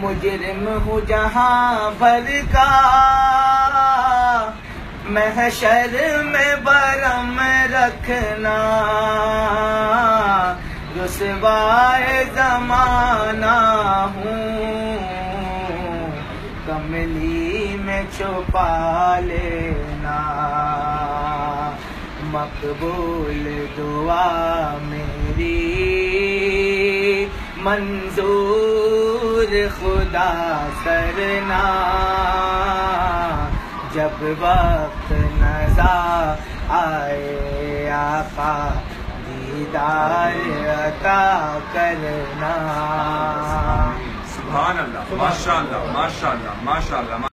मुजरिम हूँ जहाँ भर का। महशर में बरम रखना। रुसवाए जमाना हूँ। कमली में छुपा लेना। मकबूल दुआ मेरी मंजूर खुदा करना। जब वक्त नजा आए, आका दीदार अता करना। सुबह अल्लाह माशा माशाल्लाह माशाल्लाह